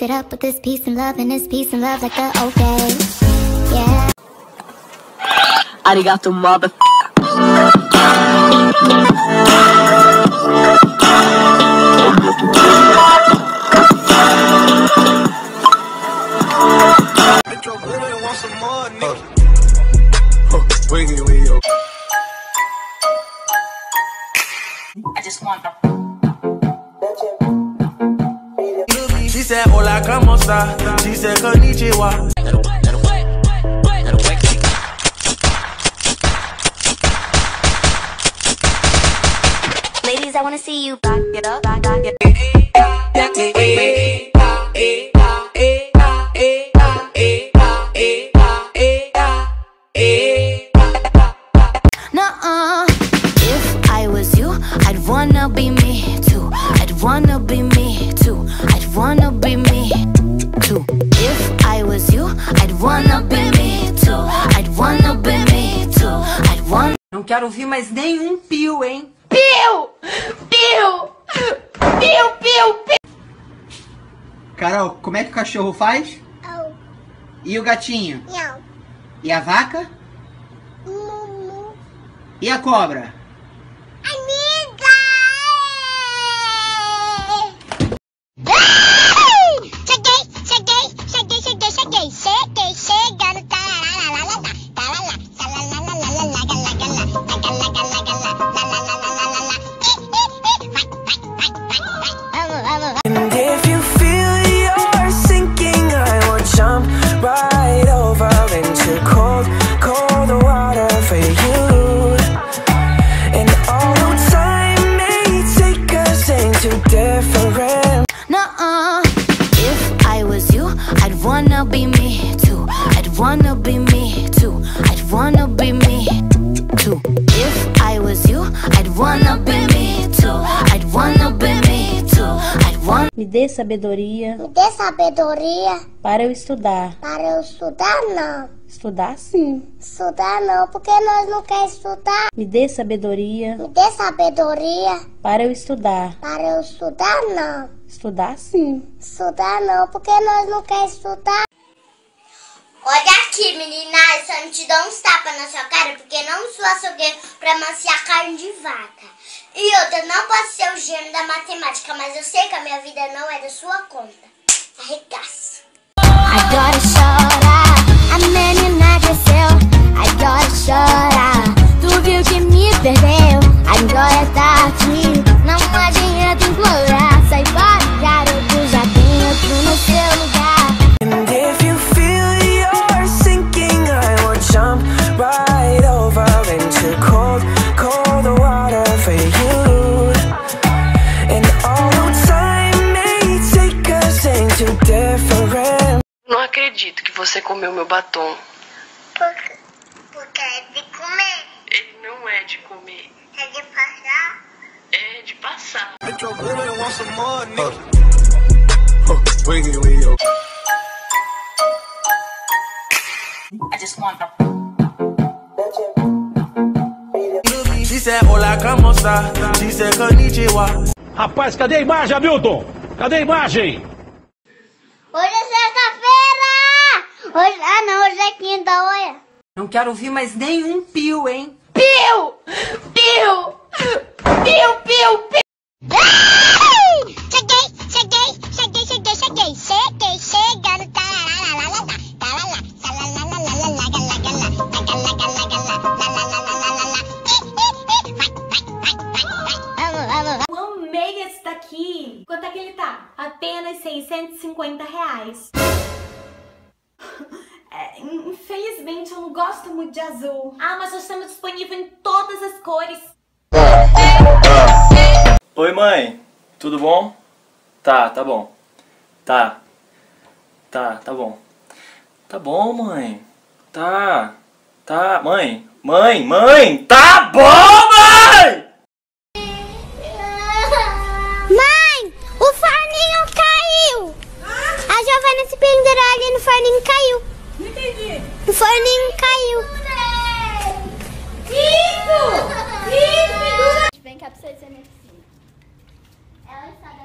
mix it up with this peace and love and this peace and love like the old days. Yeah. Arigato, mother. Metro Boomin want some more, nigga. Wiggy, wiggy. I just want the. She said, hola, como esta? She said, konnichiwa. Ladies, I wanna see you back it up, back, back it Nuh-uh. If I was you, I'd wanna be me too. I'd wanna be me too. I'd wanna be me wanna be me too. I'd wanna be me too. I'd wanna. Não quero ouvir mais nenhum pio, hein? Carol, como é que o cachorro faz? Au. E o gatinho? Miau. E a vaca? Mumu. E a cobra? Too. If I was you, I'd wanna be me too. I'd wanna be me too. I'd wanna. Me dê sabedoria Me dê sabedoria para eu estudar. para eu estudar, não. Estudar sim. Estudar não, porque nós não queremos estudar. Me dê sabedoria Me dê sabedoria para eu estudar. para eu estudar, não. Estudar sim. Estudar não, porque nós não queremos estudar. Olha aqui, menina, eu só não te dou uns tapas na sua cara, porque não sou açougueiro pra maciar carne de vaca. E outra, não posso ser o gênio da matemática, mas eu sei que a minha vida não é da sua conta. Arregaço. Acredito que você comeu meu batom. Porque, porque é de comer, Ele não é de comer, é de passar. é de passar. I just want. She said? She said, konnichiwa. Rapaz, cadê a imagem, Hamilton? Cadê a imagem? Hoje é sexta-feira! Hoje, ah não, hoje é quinta, olha. Não quero ouvir mais nenhum pio, hein? Piu! Piu! Piu, piu, piu! Ai! Cheguei, cheguei, cheguei, cheguei, cheguei, cheguei, chegando. Tararararara, tarará, amei esse daqui. Quanto é que ele tá? Apenas 650 reais. Infelizmente eu não gosto muito de azul. Ah, mas nós estamos disponível em todas as cores. Oi, mãe. Tudo bom? Tá, tá bom. Tá. Tá, tá bom. Tá bom, mãe. Tá. Tá, mãe. Mãe, mãe. Tá bom, mãe! Mãe, o forninho caiu. A Giovana se pendurou ali no forninho e caiu. Não entendi. O forninho caiu. Rico! Rico! Vem cá pra você dizer minha piscina. Ela está